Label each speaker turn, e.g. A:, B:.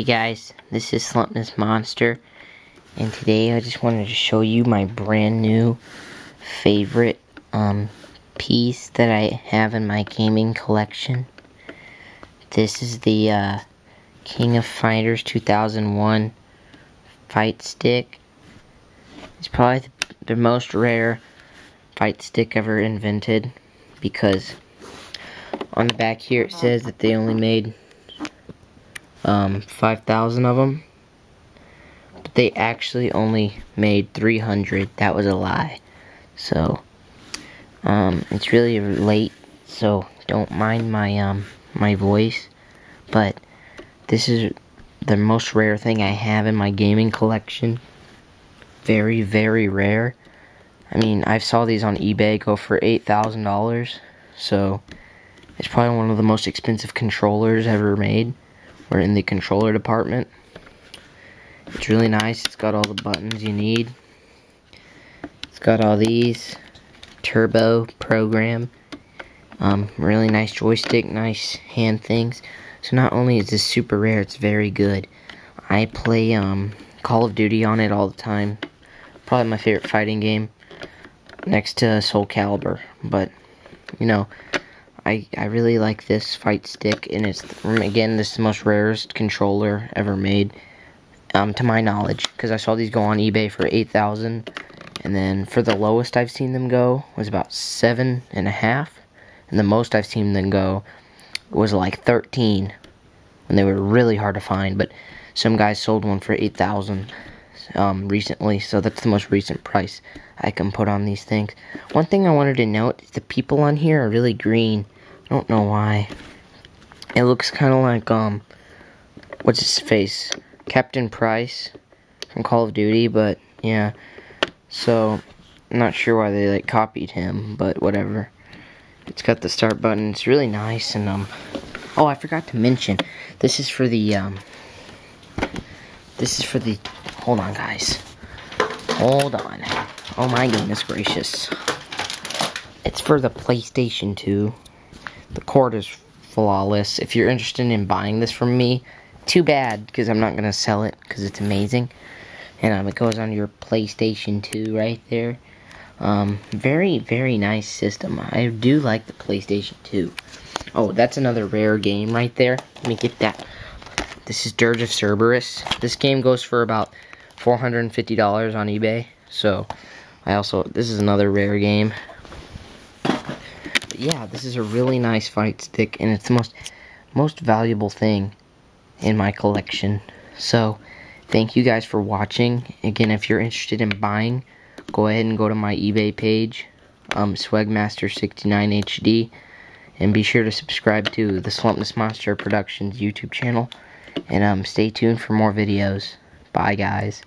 A: Hey guys, this is Slumpness Monster, and today I just wanted to show you my brand new favorite um, piece that I have in my gaming collection. This is the uh, King of Fighters 2001 fight stick. It's probably the, the most rare fight stick ever invented because on the back here it says that they only made um, 5,000 of them. But they actually only made 300. That was a lie. So, um, it's really late, so don't mind my, um, my voice. But this is the most rare thing I have in my gaming collection. Very, very rare. I mean, I saw these on eBay go for $8,000. So, it's probably one of the most expensive controllers ever made. We're in the controller department. It's really nice. It's got all the buttons you need. It's got all these. Turbo program. Um, really nice joystick, nice hand things. So not only is this super rare, it's very good. I play um, Call of Duty on it all the time. Probably my favorite fighting game. Next to Soul Calibur. But, you know, I, I really like this fight stick, and it's, again, this is the most rarest controller ever made, um, to my knowledge, because I saw these go on eBay for 8000 and then for the lowest I've seen them go was about seven and a half, and the most I've seen them go was like 13, and they were really hard to find, but some guys sold one for 8000 um, recently, so that's the most recent price I can put on these things. One thing I wanted to note is the people on here are really green. I don't know why. It looks kind of like, um, what's his face? Captain Price from Call of Duty, but, yeah. So, I'm not sure why they, like, copied him, but whatever. It's got the start button. It's really nice, and, um, oh, I forgot to mention, this is for the, um, this is for the Hold on, guys. Hold on. Oh my goodness gracious. It's for the PlayStation 2. The cord is flawless. If you're interested in buying this from me, too bad, because I'm not going to sell it, because it's amazing. And um, it goes on your PlayStation 2 right there. Um, very, very nice system. I do like the PlayStation 2. Oh, that's another rare game right there. Let me get that. This is Dirge of Cerberus. This game goes for about $450 on eBay. So, I also, this is another rare game. But yeah, this is a really nice fight stick, and it's the most, most valuable thing in my collection. So, thank you guys for watching. Again, if you're interested in buying, go ahead and go to my eBay page, um, Swagmaster69HD, and be sure to subscribe to the Slumpness Monster Productions YouTube channel, and um, stay tuned for more videos. Bye, guys.